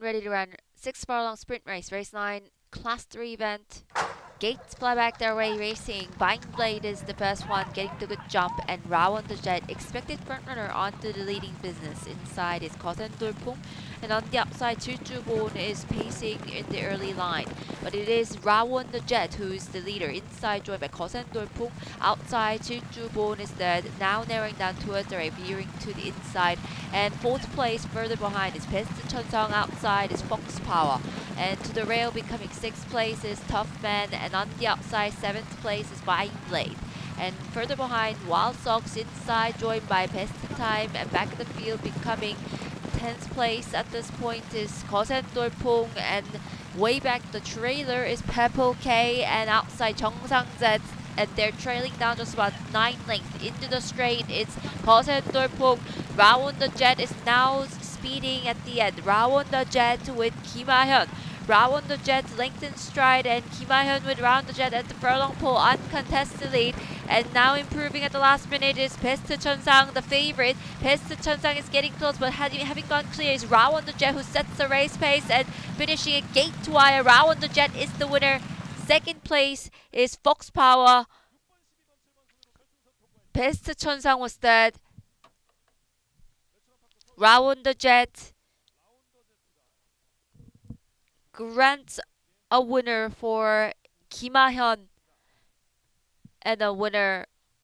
ready to run six furlong sprint race, race nine, class three event. Gates fly back their way racing. Buying Blade is the first one getting the good jump and Raon the Jet expected frontrunner onto the leading business. Inside is Kosen Dolpung and on the outside Chujubon is pacing in the early line. But it is Raon the Jet who is the leader. Inside joined by Kosen Dolpung. Outside Chujubon is dead. Now narrowing down towards the right, veering to the inside. And fourth place further behind is Best Chonsong. Outside is Fox Power. And to the rail becoming sixth place is Tough Man and on the outside, seventh place is Buying Blade. And further behind, Wild Sox inside, joined by Best Time, and back of the field becoming 10th place at this point is Kosen Dolpung, and way back the trailer is Purple K, and outside Cheongsang Z, and they're trailing down just about 9 lengths into the straight. It's Kosen Dolpung. Raon the Jet is now speeding at the end. Raon the Jet with Kim A-hyun. Raon the Jet lengthened stride and Kim A-hyun with Raon the Jet at the furlong pole uncontested lead. And now improving at the last minute is Best Chonsang, the favorite. Best Chonsang is getting close, but having, gone clear is Raon the Jet who sets the race pace and finishing a gate to wire. Raon the Jet is the winner. Second place is Fox Power. Best Chonsang was third. Raon the Jet grants a winner for Kim A-hyun and a winner